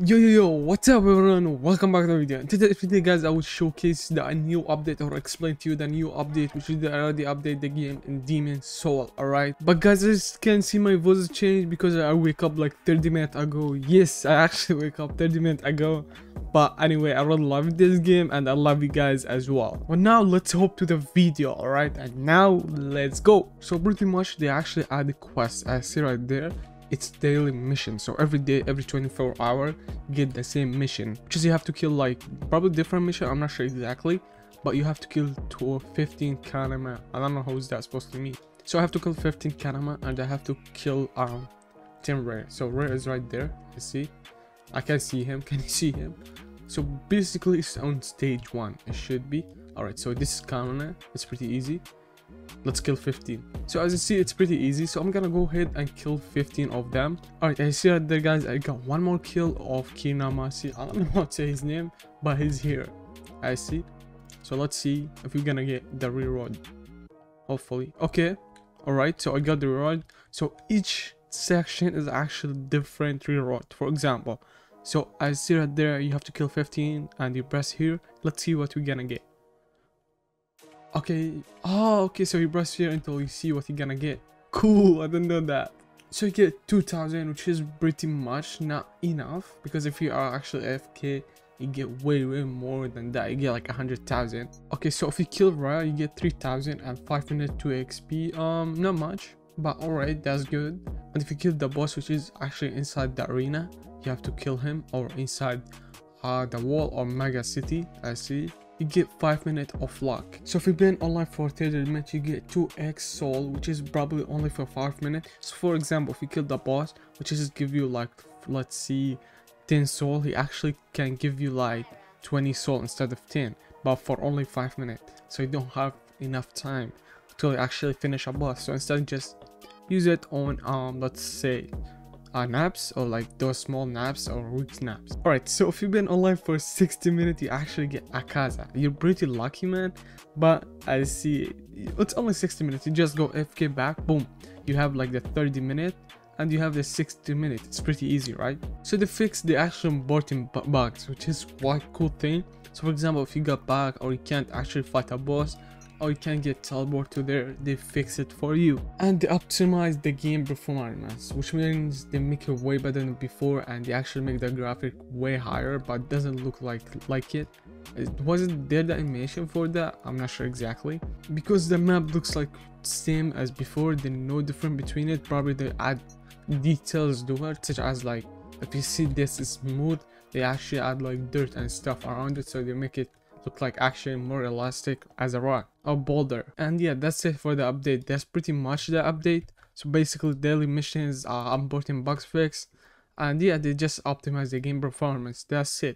Yo yo yo, what's up everyone? Welcome back to the video. In today's video guys, I will showcase the new update or explain to you the new update which is the uh, already update the game in Demon Soul, alright? But guys, as you can see my voice changed because I wake up like 30 minutes ago. Yes, I actually wake up 30 minutes ago. But anyway, I really love this game and I love you guys as well. But now let's hop to the video, alright? And now let's go. So pretty much they actually added quests I see right there it's daily mission. So every day every 24 hour get the same mission. Which is you have to kill like probably different mission i'm not sure exactly but you have to kill two 15 kanama. I don't know how is that supposed to mean so i have to kill 15 kanama and i have to kill um 10 rare so rare is right there. You see? I can see him. Can you see him? So basically it's on stage one. It should be. All right so this is kanama. It's pretty easy let's kill 15 so as you see it's pretty easy. So i'm gonna go ahead and kill 15 of them. All right i see right there guys i got one more kill of kinamasi. I don't know how to say his name but he's here. I see. So let's see if we're gonna get the reward hopefully. Okay. All right so i got the reward so each section is actually different reward for example so i see right there you have to kill 15 and you press here. Let's see what we're gonna get Okay. Oh, okay. So you press here until you see what you're gonna get. Cool. I didn't know that. So you get 2000, which is pretty much not enough because if you are actually FK, you get way way more than that. You get like 100,000. Okay, so if you kill Raya, you get 3,000 and 5 minutes 2 XP. Um, not much, but alright, that's good. And if you kill the boss, which is actually inside the arena, you have to kill him or inside uh, the wall or mega city. I see you get 5 minutes of luck. So if you been online for 30 minutes, you get 2x soul, which is probably only for 5 minutes. So for example, if you kill the boss, which is give you like, let's see, 10 soul, he actually can give you like 20 soul instead of 10, but for only 5 minutes. So you don't have enough time to actually finish a boss. So instead just use it on, um, let's say, uh, naps or like those small naps or weak naps. Alright, so if you've been online for 60 minutes, you actually get Akaza. You're pretty lucky, man. But I see it's only 60 minutes. You just go FK back, boom. You have like the 30 minute and you have the 60 minutes. It's pretty easy, right? So they fixed the actual important bugs, which is quite cool thing. So for example, if you got bug or you can't actually fight a boss, you can get teleport to there they fix it for you. And they optimize the game performance which means they make it way better than before and they actually make the graphic way higher but doesn't look like like it. Wasn't there the animation for that i'm not sure exactly. Because the map looks like same as before there's no difference between it probably they add details to it such as like if you see this is smooth they actually add like dirt and stuff around it so they make it look like actually more elastic as a rock or boulder. And yeah that's it for the update. That's pretty much the update. So basically daily missions are important bugs fix. And yeah they just optimize the game performance. That's it